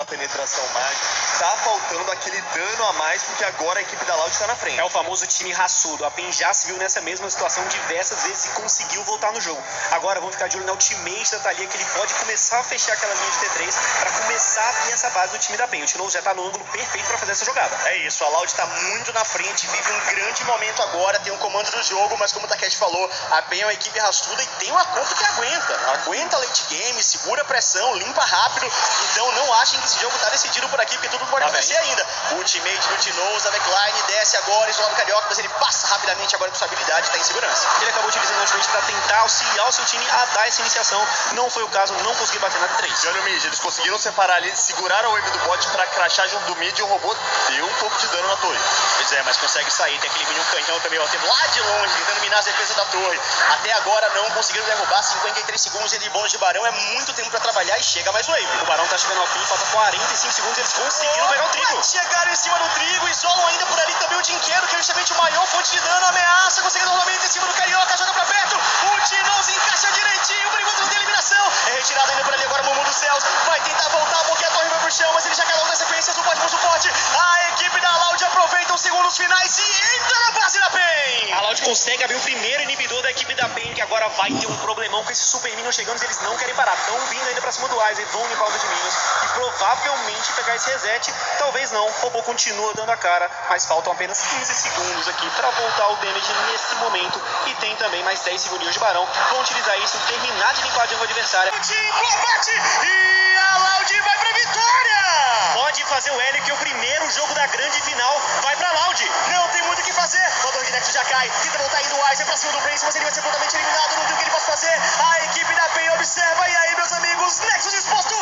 a penetração mágica, tá faltando aquele dano a mais, porque agora a equipe da Loud tá na frente. É o famoso time raçudo. A PEN já se viu nessa mesma situação diversas vezes e conseguiu voltar no jogo. Agora vamos ficar de olho na ultimate da Thalia, que ele pode começar a fechar aquela linha de T3 para começar a vir essa base do time da PEN. O Tinoz já tá no ângulo perfeito para fazer essa jogada. É isso, a Loud tá muito na frente, vive um grande momento agora, tem um comando do jogo, mas como o Takeshi falou, a PEN é uma equipe raçuda e tem uma conta que aguenta. Aguenta late game, segura a pressão, limpa rápido. Então não achem que esse jogo tá decidido por aqui, porque tudo pode Tá acontecer bem. ainda. Ultimate do Tinoz, a backline desce agora, isola o Carioca, mas ele passa rapidamente agora com sua habilidade e tá em segurança. Ele acabou utilizando a ultimate para tentar auxiliar o seu time a dar essa iniciação. Não foi o caso, não conseguiu bater na T3. E olha o mid, eles conseguiram separar ali, seguraram o wave do bot pra crachar junto do mid e o robô deu um pouco de dano na torre. Pois é, mas consegue sair. Tem aquele minion canhão também, ó. Teve lá de longe, tentando minar as defesas da torre. Até agora não conseguiram derrubar. 53 segundos ele bônus de barão. É muito tempo pra trabalhar e chega mais wave. O Barão tá chegando ao fim, falta 45 segundos, eles conseguiram pegar o trigo. Opa, Chegaram em cima do trigo, isolam ainda por ali também o Dinqueiro, que é justamente o maior fonte de dano, ameaça, conseguindo novamente em cima 30 segundos finais e entra na base da PEN. A Loud consegue abrir o primeiro inibidor da equipe da PEN, que agora vai ter um problemão com esses Super Minions chegando. Eles não querem parar, estão vindo ainda pra cima do Aizen, vão limpar o de Minions e provavelmente pegar esse reset. Talvez não, o robô continua dando a cara, mas faltam apenas 15 segundos aqui pra voltar o damage nesse momento. E tem também mais 10 segundinhos de Barão. Vão utilizar isso, terminar de limpar a jungle adversária. E a Loud vai pra vitória! Pode fazer o L que é o primeiro grande final vai pra Loud. Não tem muito o que fazer. O Nexus já cai. Tenta voltar indo o Wise pra cima do Brace, mas ele vai ser prontamente eliminado. Não tem o que ele possa fazer. A equipe da PEN observa. E aí, meus amigos, Nexus exposto.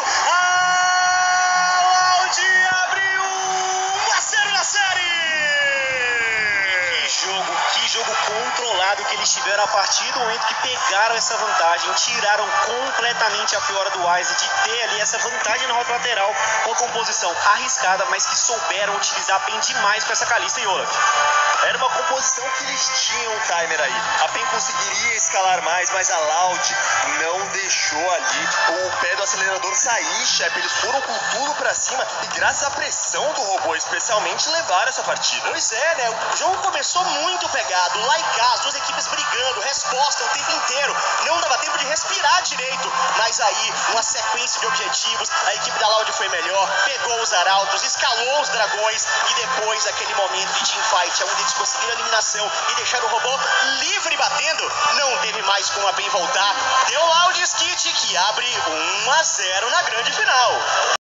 Jogo, controlado que eles tiveram a partir do momento que pegaram essa vantagem, tiraram completamente a Fiora do Wise de ter ali essa vantagem na rota lateral, uma composição arriscada, mas que souberam utilizar bem demais com essa Kalista e Olaf. Era uma composição que eles tinham um timer aí. A PEN conseguiria escalar mais, mas a Loud não deixou ali o pé do acelerador sair, chefe. Eles foram com tudo pra cima e graças à pressão do robô, especialmente, levaram essa partida. Pois é, né? O jogo começou muito pegado. Lá e cá, as duas equipes brigando, respirar direito. Mas aí, uma sequência de objetivos. A equipe da Loud foi melhor, pegou os arautos, escalou os dragões. E depois, aquele momento de teamfight, onde eles conseguiram a eliminação e deixaram o robô livre batendo, não teve mais como a PEN voltar. Deu Loud Skit, que abre 1 a 0 na grande final.